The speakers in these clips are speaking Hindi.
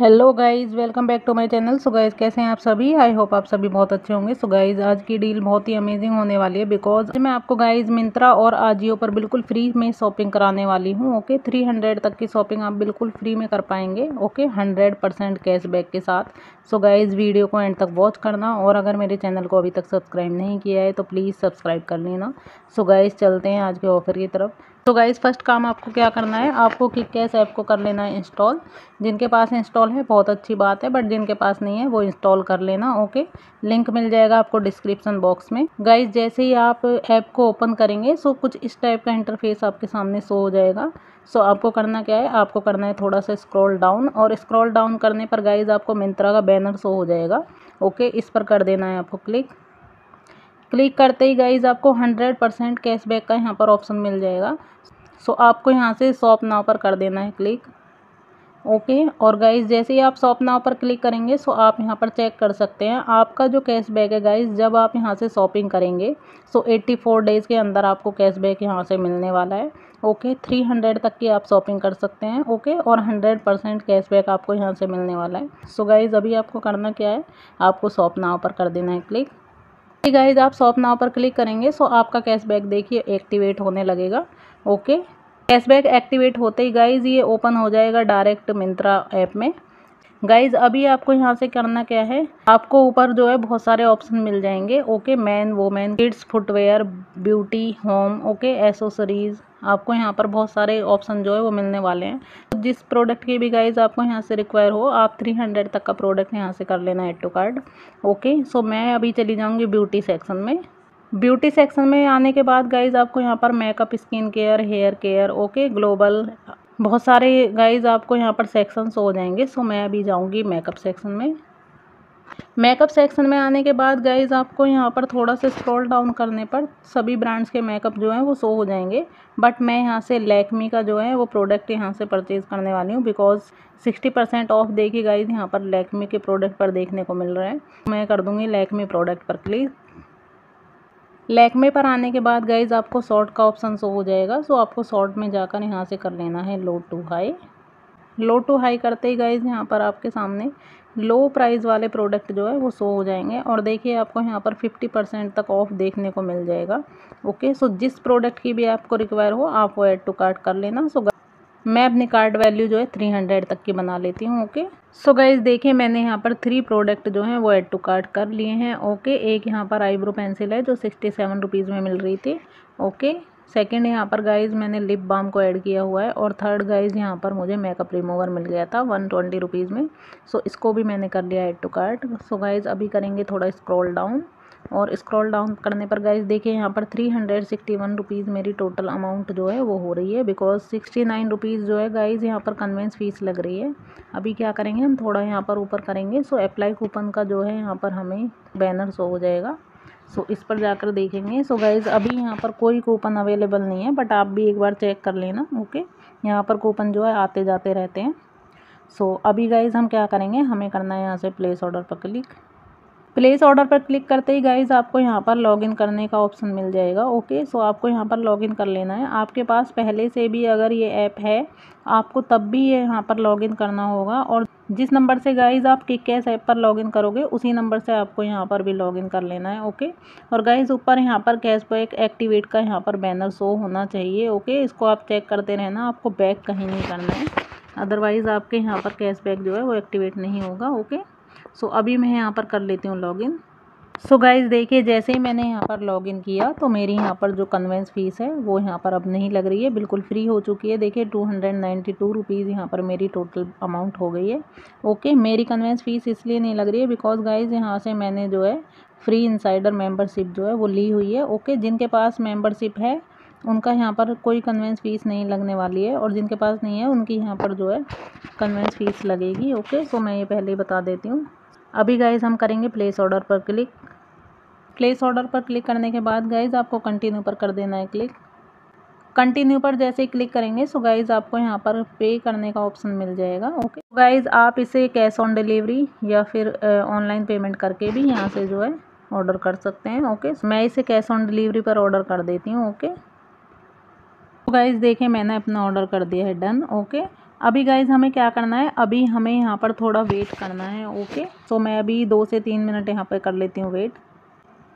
Hello guys, welcome back to my channel. So guys, कैसे हैं आप सभी? आई होप आप सभी बहुत अच्छे होंगे। सो गाइस, आज की डील बहुत ही अमेजिंग होने वाली है बिकॉज़ मैं आपको गाइस मिंत्रा और आजियो पर बिल्कुल फ्री में शॉपिंग कराने वाली हूँ ओके थ्री हंड्रेड तक की शॉपिंग आप बिल्कुल फ्री में कर पाएँगे ओके हंड्रेड परसेंट कैशबैक के साथ। सो गाइज़ वीडियो को एंड तक वॉच करना और अगर मेरे चैनल को अभी तक सब्सक्राइब नहीं किया है तो प्लीज़ सब्सक्राइब कर लेना। सो गाइज़ चलते हैं आज के ऑफ़र की तरफ़। तो गाइज़ फ़र्स्ट काम आपको क्या करना है? आपको किक कैश ऐप को कर लेना है इंस्टॉल जिनके पास इंस्टॉल है, बहुत अच्छी बात है बट जिनके पास नहीं है, वो इंस्टॉल कर लेना ओके लिंक मिल जाएगा आपको डिस्क्रिप्शन बॉक्स में। गाइज़ जैसे ही आप ऐप को ओपन करेंगे सो कुछ इस टाइप का इंटरफेस आपके सामने शो हो जाएगा। सो आपको करना क्या है? आपको करना है थोड़ा सा स्क्रॉल डाउन और स्क्रॉल डाउन करने पर गाइज़ आपको मिंत्रा का बैनर शो हो जाएगा। ओके, इस पर कर देना है आपको क्लिक। क्लिक करते ही गाइज़ आपको हंड्रेड परसेंट कैशबैक का यहाँ पर ऑप्शन मिल जाएगा। सो आपको यहाँ से शॉप नाव पर कर देना है क्लिक। ओके, और गाइज़ जैसे ही आप शॉप नाव पर क्लिक करेंगे सो आप यहाँ पर चेक कर सकते हैं। आपका जो कैशबैक है गाइज़ जब आप यहाँ से शॉपिंग करेंगे सो एट्टी फोर डेज़ के अंदर आपको कैशबैक यहाँ से मिलने वाला है। ओके थ्री हंड्रेड तक की आप शॉपिंग कर सकते हैं, ओके, और हंड्रेड परसेंट कैशबैक आपको यहाँ से मिलने वाला है। सो गाइज़ अभी आपको करना क्या है? आपको शॉप नाव पर कर देना है क्लिक गाइज़ आप शॉप नाव पर क्लिक करेंगे सो आपका कैशबैक देखिए एक्टिवेट होने लगेगा, ओके। कैशबैक एक्टिवेट होते ही गाइज़ ये ओपन हो जाएगा डायरेक्ट मिंत्रा ऐप में। गाइज़ अभी आपको यहाँ से करना क्या है? आपको ऊपर जो है बहुत सारे ऑप्शन मिल जाएँगे। Okay man women kids footwear beauty home okay accessories आपको यहाँ पर बहुत सारे ऑप्शन जो है वो मिलने वाले हैं। तो जिस प्रोडक्ट की भी गाइज़ आपको यहाँ से रिक्वायर हो, आप थ्री हंड्रेड तक का प्रोडक्ट यहाँ से कर लेना add to card okay so मैं अभी चली जाऊँगी ब्यूटी सेक्शन में। ब्यूटी सेक्शन में आने के बाद गाइज़ आपको यहाँ पर makeup skin care hair care okay global बहुत सारे गाइज़ आपको यहाँ पर सेक्शंस हो जाएँगे सो मैं अभी जाऊँगी मेकअप सेक्शन में। मेकअप सेक्शन में आने के बाद गाइज़ आपको यहाँ पर थोड़ा सा स्क्रॉल डाउन करने पर सभी ब्रांड्स के मेकअप जो हैं वो शो हो जाएँगे। बट मैं यहाँ से लैकमी का जो है वो प्रोडक्ट यहाँ से परचेज़ करने वाली हूँ बिकॉज़ सिक्सटी परसेंट ऑफ़ देखिए गाइज़ यहाँ पर लैकमी के प्रोडक्ट पर देखने को मिल रहा है। मैं कर दूँगी लैकमी प्रोडक्ट पर क्लिक लैकमे पर आने के बाद गाइज़ आपको शॉर्ट का ऑप्शन शो हो जाएगा। सो आपको शॉर्ट में जाकर यहाँ से कर लेना है low to high low to high करते ही गाइज़ यहाँ पर आपके सामने लो प्राइस वाले प्रोडक्ट जो है वो शो हो जाएँगे। और देखिए, आपको यहाँ पर फिफ्टी परसेंट तक ऑफ़ देखने को मिल जाएगा। ओके सो जिस प्रोडक्ट की भी आपको रिक्वायर हो, आप वो एड टू कार्ट कर लेना। सो मैं अपनी कार्ड वैल्यू जो है थ्री हंड्रेड तक की बना लेती हूँ ओके सो गाइज़ देखिए, मैंने यहाँ पर थ्री प्रोडक्ट जो हैं, वो ऐड टू कार्ट कर लिए हैं ओके एक यहाँ पर आईब्रो पेंसिल है, जो सिक्सटी सेवन रुपीज़ में मिल रही थी ओके सेकेंड यहाँ पर गाइज़ मैंने लिप बाम को ऐड किया हुआ है, और थर्ड गाइज़ यहाँ पर मुझे मेकअप रिमूवर मिल गया था वन ट्वेंटी रुपीज़ में। सो इसको भी मैंने कर लिया add to cart so guys अभी करेंगे थोड़ा स्क्रॉल डाउन और स्क्रॉल डाउन करने पर गाइज़ देखिए यहाँ पर three hundred sixty one rupees मेरी टोटल अमाउंट जो है वो हो रही है बिकॉज़ सिक्सटी नाइन रुपीज़ जो है गाइज़ यहाँ पर कन्वेंस फ़ीस लग रही है। अभी क्या करेंगे हम? थोड़ा यहाँ पर ऊपर करेंगे। सो अप्लाई कूपन का जो है यहाँ पर हमें बैनर शो हो जाएगा। सो इस पर जाकर देखेंगे। सो गाइज़ अभी यहाँ पर कोई कूपन अवेलेबल नहीं है बट आप भी एक बार चेक कर लेना ओके यहाँ पर कूपन जो है आते जाते रहते हैं। सो अभी गाइज़ हम क्या करेंगे? हमें करना है यहाँ से प्लेस ऑर्डर पर क्लिक प्लेस ऑर्डर पर क्लिक करते ही गाइज़ आपको यहाँ पर लॉगिन करने का ऑप्शन मिल जाएगा ओके सो आपको यहाँ पर लॉगिन कर लेना है। आपके पास पहले से भी अगर ये ऐप है, आपको तब भी ये यहाँ पर लॉगिन करना होगा और जिस नंबर से गाइज़ आप किक कैश ऐप पर लॉगिन करोगे, उसी नंबर से आपको यहाँ पर भी लॉगिन कर लेना है ओके और गाइज़ ऊपर यहाँ पर कैशबैक एक्टिवेट का यहाँ पर बैनर शो होना चाहिए ओके इसको आप चेक करते रहना, आपको बैक कहीं नहीं करना है। अदरवाइज़ आपके यहाँ पर कैशबैक जो है वो एक्टिवेट नहीं होगा ओके सो so, अभी मैं यहाँ पर कर लेती हूँ लॉगिन सो गाइज़ देखिए जैसे ही मैंने यहाँ पर लॉगिन किया तो मेरी यहाँ पर जो कन्वेंस फ़ीस है वो यहाँ पर अब नहीं लग रही है. बिल्कुल फ्री हो चुकी है. देखिए two hundred ninety two rupees यहाँ पर मेरी टोटल अमाउंट हो गई है. ओके मेरी कन्वेंस फ़ीस इसलिए नहीं लग रही है बिकॉज़ गाइज़ यहाँ से मैंने जो है फ्री इंसाइडर मेम्बरशिप जो है वो ली हुई है. ओके जिनके पास मेम्बरशिप है उनका यहाँ पर कोई कन्वेंस फ़ीस नहीं लगने वाली है और जिनके पास नहीं है उनकी यहाँ पर जो है कन्वेंस फ़ीस लगेगी. ओके सो मैं ये पहले ही बता देती हूँ. अभी गाइज़ हम करेंगे प्लेस ऑर्डर पर क्लिक प्लेस ऑर्डर पर क्लिक करने के बाद गाइज़ आपको कंटिन्यू पर कर देना है क्लिक कंटिन्यू पर जैसे ही क्लिक करेंगे सो गाइज़ आपको यहाँ पर पे करने का ऑप्शन मिल जाएगा ओके गाइज़ आप इसे कैश ऑन डिलीवरी या फिर ऑनलाइन पेमेंट करके भी यहाँ से जो है ऑर्डर कर सकते हैं ओके मैं इसे कैश ऑन डिलीवरी पर ऑर्डर कर देती हूँ ओके तो गाइज़ देखें मैंने अपना ऑर्डर कर दिया है डन ओके अभी गाइज़ हमें क्या करना है? अभी हमें यहाँ पर थोड़ा वेट करना है ओके सो मैं अभी दो से तीन मिनट यहाँ पर कर लेती हूँ वेट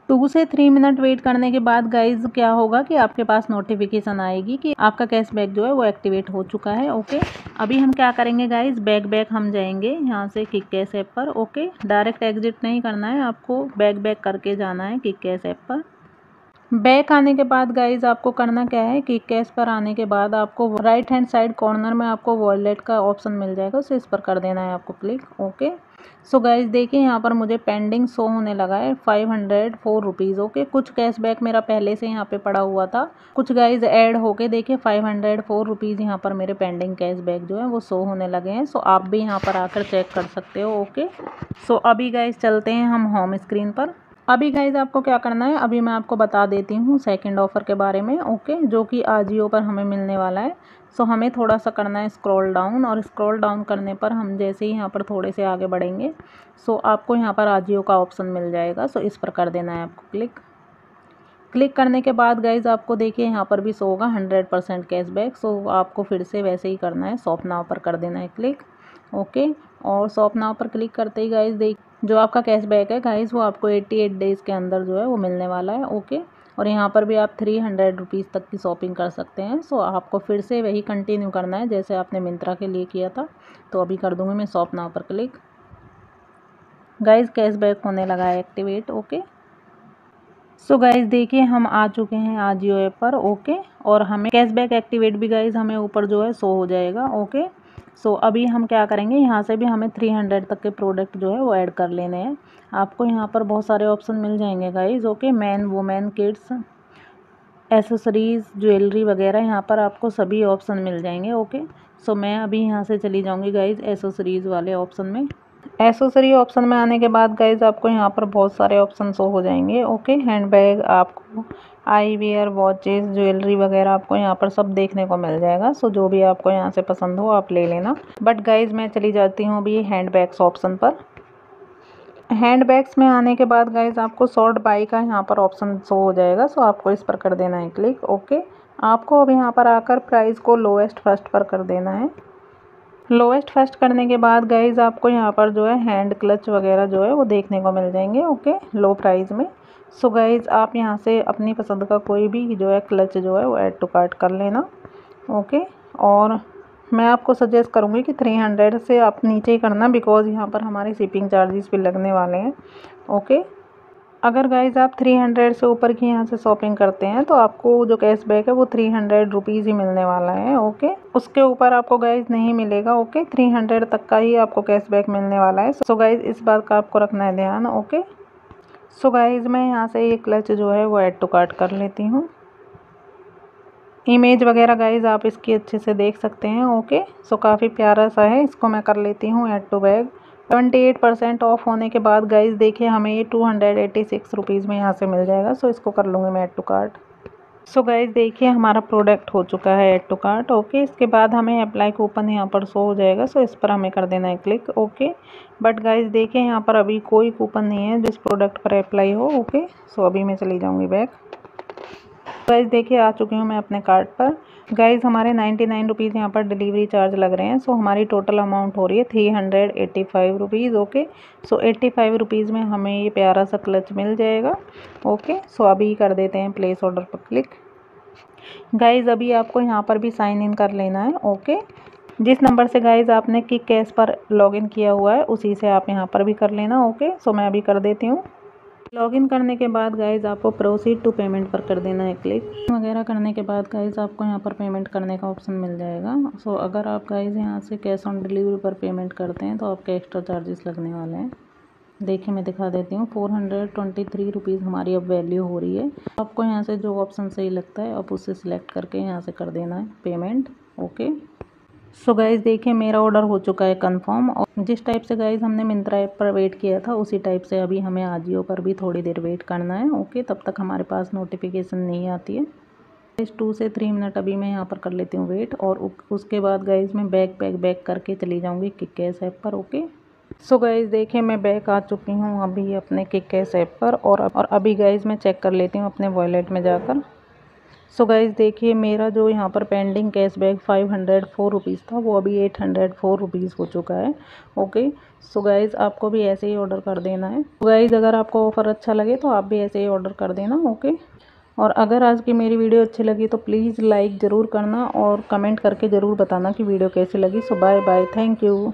टू से थ्री मिनट वेट करने के बाद गाइज़ क्या होगा कि आपके पास नोटिफिकेशन आएगी कि आपका कैशबैक जो है वो एक्टिवेट हो चुका है ओके अभी हम क्या करेंगे गाइज़ बैक बैक हम जाएँगे यहाँ से किक कैश ऐप पर ओके डायरेक्ट एग्जिट नहीं करना है आपको बैक बैक करके जाना है किक कैश ऐप पर. बैक आने के बाद गाइज़ आपको करना क्या है कि कैश पर आने के बाद आपको राइट हैंड साइड कॉर्नर में आपको वॉलेट का ऑप्शन मिल जाएगा, उसे इस पर कर देना है आपको क्लिक ओके सो गाइज़ देखिए, यहाँ पर मुझे पेंडिंग शो होने लगा है five hundred four rupees okay कुछ कैशबैक मेरा पहले से यहाँ पे पड़ा हुआ था। कुछ गाइज़ ऐड होके देखिए फाइव हंड्रेड फोर रुपीज़ यहाँ पर मेरे पेंडिंग कैशबैक जो है, वो शो होने लगे हैं। सो आप भी यहाँ पर आकर चेक कर सकते हो ओके सो अभी गाइज़ चलते हैं हम होम स्क्रीन पर। अभी गाइज़ आपको क्या करना है? अभी मैं आपको बता देती हूँ सेकंड ऑफ़र के बारे में ओके जो कि आजियो पर हमें मिलने वाला है। सो हमें थोड़ा सा करना है स्क्रॉल डाउन और स्क्रॉल डाउन करने पर हम जैसे ही यहाँ पर थोड़े से आगे बढ़ेंगे सो आपको यहाँ पर आजियो का ऑप्शन मिल जाएगा। सो इस पर कर देना है आपको क्लिक क्लिक करने के बाद गाइज़ आपको देखिए यहाँ पर भी सो होगा हंड्रेड परसेंट कैशबैक सो आपको फिर से वैसे ही करना है शॉप नाव पर कर देना है क्लिक ओके और शॉप नाव पर क्लिक करते ही गाइज़ देख जो आपका कैशबैक है गाइज़ वो आपको एट्टी एट डेज़ के अंदर जो है वो मिलने वाला है ओके और यहाँ पर भी आप थ्री हंड्रेड रुपीज़ तक की शॉपिंग कर सकते हैं सो आपको फिर से वही कंटिन्यू करना है, जैसे आपने मिंत्रा के लिए किया था तो अभी कर दूँगी मैं शॉप नाव पर क्लिक गाइज़ कैशबैक होने लगा है एक्टिवेट ओके सो गाइज़ देखिए, हम आ चुके हैं आजियो ऐप पर ओके और हमें कैशबैक एक्टिवेट भी गाइज़ हमें ऊपर जो है शो हो जाएगा ओके सो so, अभी हम क्या करेंगे? यहाँ से भी हमें थ्री हंड्रेड तक के प्रोडक्ट जो है वो ऐड कर लेने हैं। आपको यहाँ पर बहुत सारे ऑप्शन मिल जाएँगे guys okay man women kids accessories jewellery वगैरह यहाँ पर आपको सभी ऑप्शन मिल जाएँगे ओके सो मैं अभी यहाँ से चली जाऊँगी गाइज़ एसेसरीज़ वाले ऑप्शन में। एसेसरी ऑप्शन में आने के बाद गाइज़ आपको यहाँ पर बहुत सारे ऑप्शन शो हो जाएँगे ओके हैंड बैग आपको आई वेयर वॉचेस ज्वेलरी वगैरह आपको यहाँ पर सब देखने को मिल जाएगा। सो जो भी आपको यहाँ से पसंद हो, आप ले लेना। बट गाइज़ मैं चली जाती हूँ अभी हैंड बैग्स ऑप्शन पर। हैंड बैग्स में आने के बाद गाइज़ आपको शॉर्ट बाई का यहाँ पर ऑप्शन शो हो जाएगा। सो आपको इस पर कर देना है क्लिक ओके आपको अब यहाँ पर आकर प्राइस को लोएस्ट फ़र्स्ट पर कर देना है। लोएस्ट फ़र्स्ट करने के बाद गाइज़ आपको यहाँ पर जो है हैंड क्लच वगैरह जो है, वो देखने को मिल जाएँगे ओके लो प्राइस में। सो गाइज़ आप यहाँ से अपनी पसंद का कोई भी जो है क्लच जो है वो ऐड टू कार्ट कर लेना ओके और मैं आपको सजेस्ट करूँगी कि थ्री हंड्रेड से आप नीचे ही करना बिकॉज़ यहाँ पर हमारे शिपिंग चार्जेस भी लगने वाले हैं ओके अगर गाइज़ आप थ्री हंड्रेड से ऊपर की यहाँ से शॉपिंग करते हैं तो आपको जो कैशबैक है वो थ्री हंड्रेड रुपीज़ ही मिलने वाला है ओके उसके ऊपर आपको गाइज़ नहीं मिलेगा ओके थ्री हंड्रेड तक का ही आपको कैशबैक मिलने वाला है। सो गाइज़ इस बात का आपको रखना है ध्यान ओके सो गाइज़ मैं यहाँ से ये क्लच जो है वो ऐड टू कार्ट कर लेती हूँ। इमेज वगैरह गाइज़ आप इसकी अच्छे से देख सकते हैं ओके सो काफ़ी प्यारा सा है, इसको मैं कर लेती हूँ add to bag twenty eight percent off होने के बाद गाइज़ देखिए हमें ये two hundred eighty six rupees में यहाँ से मिल जाएगा सो इसको कर लूँगी मैं add to cart so guys देखिए, हमारा प्रोडक्ट हो चुका है एड टू कार्ट ओके इसके बाद हमें अप्लाई कूपन यहाँ पर शो हो जाएगा सो इस पर हमें कर देना है क्लिक ओके बट गाइज़ देखिए, यहाँ पर अभी कोई कूपन नहीं है जिस प्रोडक्ट पर अप्लाई हो ओके सो अभी मैं चली जाऊँगी बैक गाइज़ देखिए, आ चुकी हूँ मैं अपने कार्ड पर। गाइज़ हमारे नाइन्टी नाइन रुपीज़ यहाँ पर डिलीवरी चार्ज लग रहे हैं। सो हमारी टोटल अमाउंट हो रही है three hundred eighty five rupees okay so eighty five rupees में हमें ये प्यारा सा क्लच मिल जाएगा ओके सो अभी कर देते हैं प्लेस ऑर्डर पर क्लिक गाइज़ अभी आपको यहाँ पर भी साइन इन कर लेना है ओके जिस नंबर से गाइज़ आपने किक कैश पर लॉगिन किया हुआ है, उसी से आप यहाँ पर भी कर लेना ओके सो मैं अभी कर देती हूँ। लॉगिन करने के बाद गाइज़ आपको प्रोसीड टू पेमेंट पर कर देना है क्लिक वगैरह करने के बाद गाइज़ आपको यहाँ पर पेमेंट करने का ऑप्शन मिल जाएगा। सो so, अगर आप गाइज़ यहाँ से कैश ऑन डिलीवरी पर पेमेंट करते हैं तो आपके एक्स्ट्रा चार्जेस लगने वाले हैं। देखिए मैं दिखा देती हूँ। Four hundred twenty three rupees हमारी अब वैल्यू हो रही है। आपको यहाँ से जो ऑप्शन सही लगता है आप उसे सिलेक्ट करके यहाँ से कर देना है पेमेंट ओके सो गाइज़ देखिए, मेरा ऑर्डर हो चुका है कंफर्म और जिस टाइप से गाइज़ हमने मिंत्रा ऐप पर वेट किया था, उसी टाइप से अभी हमें आजियो पर भी थोड़ी देर वेट करना है। ओके तब तक हमारे पास नोटिफिकेशन नहीं आती है। इस टू से थ्री मिनट अभी मैं यहाँ पर कर लेती हूँ वेट और उसके बाद गाइज़ मैं बैग पैक बैक करके चली जाऊँगी किक कैश ऐप पर ओके सो गाइज़ देखिए, मैं बैक आ चुकी हूँ अभी अपने किक कैश ऐप पर और और अभी गाइज़ मैं चेक कर लेती हूँ अपने वॉलेट में जाकर। सो गाइज़ देखिए मेरा जो यहाँ पर pending cashback five hundred four rupees था, वो अभी एट हंड्रेड फोर रुपीज़ हो चुका है। ओके सो गाइज़ आपको भी ऐसे ही ऑर्डर कर देना है। तो गाइज़ अगर आपको ऑफ़र अच्छा लगे तो आप भी ऐसे ही ऑर्डर कर देना ओके और अगर आज की मेरी वीडियो अच्छी लगी तो प्लीज़ लाइक ज़रूर करना और कमेंट करके ज़रूर बताना कि वीडियो कैसी लगी। So bye bye thank you